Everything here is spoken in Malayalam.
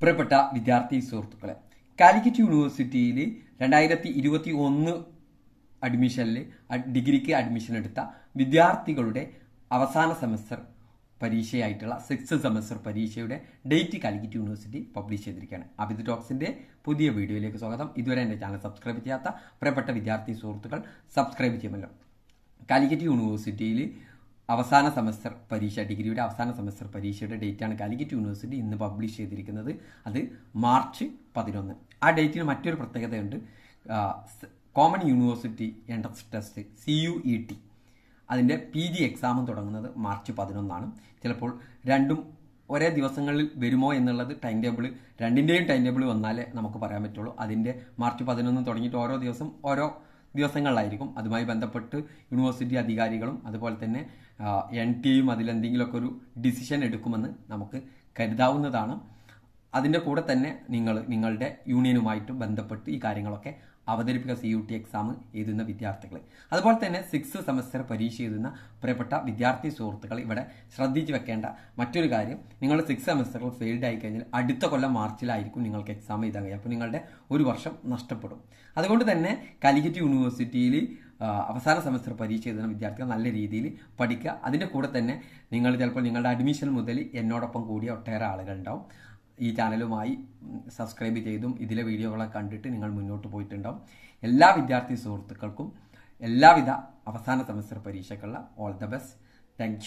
പ്രിയപ്പെട്ട വിദ്യാർത്ഥി സുഹൃത്തുക്കളെ കാലിക്കറ്റ് യൂണിവേഴ്സിറ്റിയിൽ രണ്ടായിരത്തി ഇരുപത്തി ഒന്ന് അഡ്മിഷനിൽ ഡിഗ്രിക്ക് അഡ്മിഷൻ എടുത്ത വിദ്യാർത്ഥികളുടെ അവസാന സെമസ്റ്റർ പരീക്ഷയായിട്ടുള്ള സിക്സ് സെമസ്റ്റർ പരീക്ഷയുടെ ഡേറ്റ് കാലിക്കറ്റ് യൂണിവേഴ്സിറ്റി പബ്ലിഷ് ചെയ്തിരിക്കുകയാണ്. അബിദ് ടോക്സിന്റെ പുതിയ വീഡിയോയിലേക്ക് സ്വാഗതം. ഇതുവരെ എന്റെ ചാനൽ സബ്സ്ക്രൈബ് ചെയ്യാത്ത പ്രിയപ്പെട്ട വിദ്യാർത്ഥി സുഹൃത്തുക്കൾ സബ്സ്ക്രൈബ് ചെയ്യുമല്ലോ. കാലിക്കറ്റ് യൂണിവേഴ്സിറ്റിയിൽ അവസാന സെമസ്റ്റർ പരീക്ഷ ഡിഗ്രിയുടെ അവസാന സെമസ്റ്റർ പരീക്ഷയുടെ ഡേറ്റാണ് കാലിക്കറ്റ് യൂണിവേഴ്സിറ്റി ഇന്ന് പബ്ലിഷ് ചെയ്തിരിക്കുന്നത്. അത് മാർച്ച് പതിനൊന്ന്. ആ ഡേറ്റിന് മറ്റൊരു പ്രത്യേകതയുണ്ട്. Common university entrance test C U E T. അതിന്റെ പി ജി എക്സാമും തുടങ്ങുന്നത് മാർച്ച് പതിനൊന്നാണ്. ചിലപ്പോൾ രണ്ടും ഒരേ ദിവസങ്ങളിൽ വരുമോ എന്നുള്ളത് ടൈം ടേബിൾ രണ്ടിന്റെയും ടൈം ടേബിൾ വന്നാലേ നമുക്ക് പറയാൻ പറ്റുള്ളൂ. അതിന്റെ മാർച്ച് പതിനൊന്ന് തുടങ്ങിയിട്ട് ഓരോ ദിവസം ഓരോ ദിവസങ്ങളിലായിരിക്കും. അതുമായി ബന്ധപ്പെട്ട് യൂണിവേഴ്സിറ്റി അധികാരികളും അതുപോലെ തന്നെ എൻ ടി ടിയും അതിലെന്തെങ്കിലുമൊക്കെ ഒരു ഡിസിഷൻ എടുക്കുമെന്ന് നമുക്ക് കരുതാവുന്നതാണ്. അതിന്റെ കൂടെ തന്നെ നിങ്ങൾ നിങ്ങളുടെ യൂണിയനുമായിട്ട് ബന്ധപ്പെട്ട് ഈ കാര്യങ്ങളൊക്കെ അവതരിപ്പിക്കുക സി യു ടി എക്സാം എഴുതുന്ന വിദ്യാർത്ഥികൾ അതുപോലെ തന്നെ സിക്സ് സെമസ്റ്റർ പരീക്ഷ എഴുതുന്ന പ്രിയപ്പെട്ട വിദ്യാർത്ഥി സുഹൃത്തുക്കൾ ഇവിടെ ശ്രദ്ധിച്ചു വെക്കേണ്ട മറ്റൊരു കാര്യം നിങ്ങൾ സിക്സ് സെമസ്റ്ററിൽ ഫെയിൽഡ് ആയി കഴിഞ്ഞാൽ അടുത്ത കൊല്ലം മാർച്ചിലായിരിക്കും നിങ്ങൾക്ക് എക്സാം എഴുതാൻ കഴിയും അപ്പോൾ നിങ്ങളുടെ ഒരു വർഷം നഷ്ടപ്പെടും. അതുകൊണ്ട് തന്നെ കാലിക്കറ്റ് യൂണിവേഴ്സിറ്റിയിൽ അവസാന സെമസ്റ്റർ പരീക്ഷ എഴുതുന്ന വിദ്യാർത്ഥികൾ നല്ല രീതിയിൽ പഠിക്കുക. അതിന്റെ കൂടെ തന്നെ നിങ്ങൾ ചിലപ്പോൾ നിങ്ങളുടെ അഡ്മിഷൻ മുതൽ എന്നോടൊപ്പം കൂടിയ ഒട്ടേറെ ആളുകളുണ്ടാവും ഈ ചാനലുമായി സബ്സ്ക്രൈബ് ചെയ്തും ഇതിലെ വീഡിയോകളെ കണ്ടിട്ട് നിങ്ങൾ മുന്നോട്ട് പോയിട്ടുണ്ടാവും. എല്ലാ വിദ്യാർത്ഥി സുഹൃത്തുക്കൾക്കും എല്ലാവിധ അവസാന സെമസ്റ്റർ പരീക്ഷയ്ക്കുള്ള ഓൾ ദ ബെസ്റ്റ് താങ്ക്